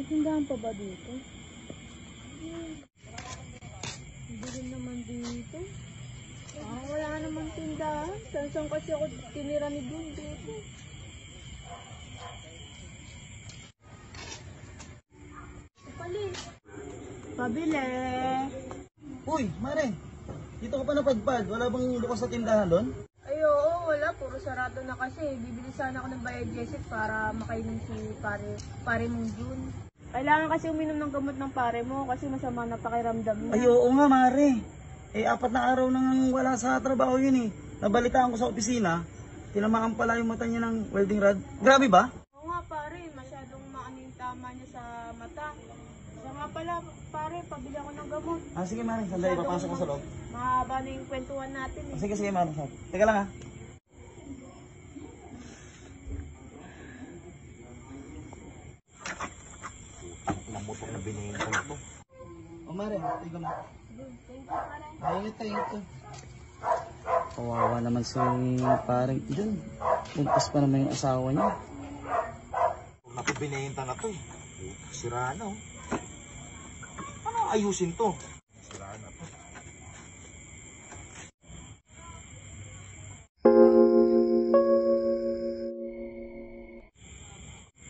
May tindahan pa ba dito? Hindi rin naman dito. Ah, wala naman tindahan. Saan saan kasi ako tinira ni Dun dito? Pali. Pabili. Uy, Mare, dito ka pa napadpad. Wala bang bukas sa tindahan doon? Ay, oo, wala. Puro sarado na kasi. Bibili sana ako ng bayad para makainom si pare, pare mong June. Kailangan kasi uminom ng gamot ng pare mo kasi masama na pakiramdam niya. Ay, oo nga, Mare. Eh, apat na araw nang wala sa trabaho yun eh. Nabalitaan ko sa opisina, tinamaan pala yung mata niya ng welding rod. Grabe ba? Oo nga pare, masyadong maano yung tama niya sa mata. Siya nga pala, pare, pabili ako ng gamot. Ah, sige, Mare. Sandali, papasok ko sa loob. Mahaba na yung kwentuhan natin eh. Ah, sige, sige, Mare. Teka lang, ha. Namutok na binayin ko ito. O, Mare, tiga mo. Thank you, pare. Ay, ingat ka, ingat ka. Kawawa naman si parang Jun. Buntis pa naman yung asawa niya. Kung naku binahinta na to eh. Sira na oh. Ano ayusin to? Sira na to.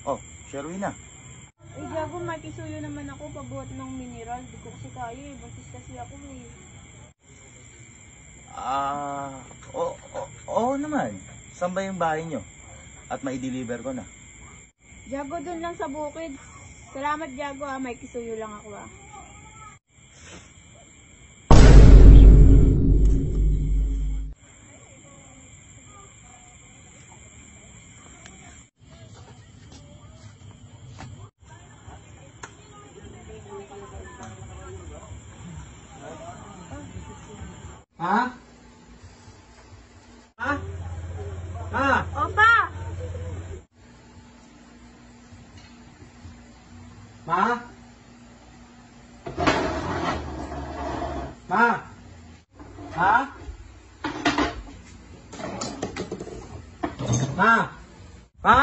Oh, Sherwina. Eh, Jago, makisuyo naman ako pagbuhat ng mineral. Di ko kasi kaya eh. Basis kasi ako eh. Ah, oo oh, oo naman. Saan ba yung bahay niyo? At mai-deliver ko na. Jago, dun lang sa bukid. Salamat, Jago ah. May kisuyo lang ako ah. Ha? Ha? Ha? Opa! Ma? Ma? Ha? Ma? Ha?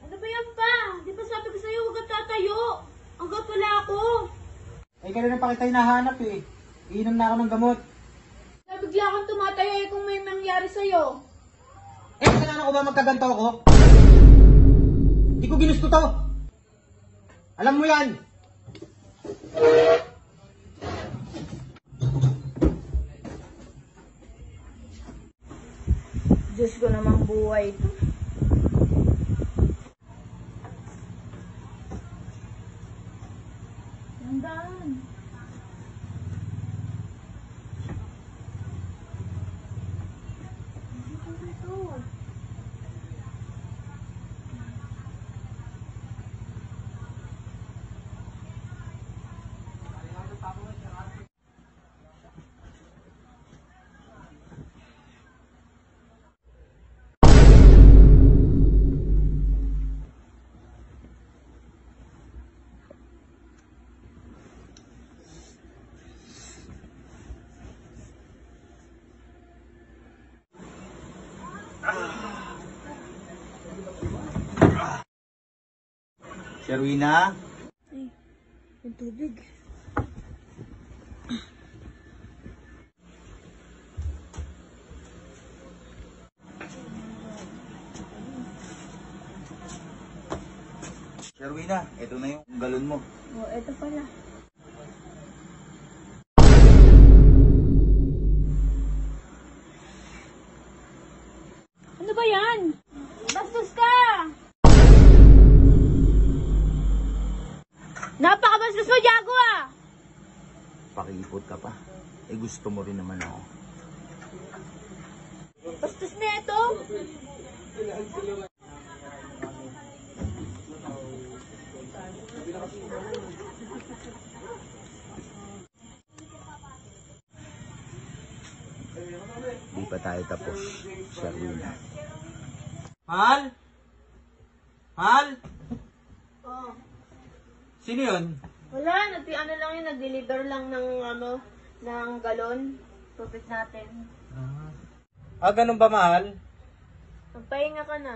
Ano ba yan pa? Di ba sabi ko sa'yo huwag tatayo? Hanggang wala ako. Eh, kanina pa kita hinahanap eh. Iinom na ako ng gamot. Nabigla kang tumatayo eh kung may nangyari sa'yo. Eh, kasalanan ko ba magkaganto ako? Hindi ko ginusto to. Alam mo yan. Diyos ko namang buhay ito. Tandaan. Dito, dito. Sherwina? Ay, yung tubig. Sherwina, ito na yung galon mo. Oh, eto pala. Napakabastos mo, Jago ah! Pakiipot ka pa. Eh gusto mo rin naman ako. Bastos na ito! Di pa tayo tapos, Sherwina. Mahal? Mahal? Oh. Sino yun? Wala, nag ano lang yun, nag-deliver lang ng ano, ng galon. Profit natin. Ah, ganun ba, mahal? Magpahinga ka na.